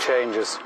changes.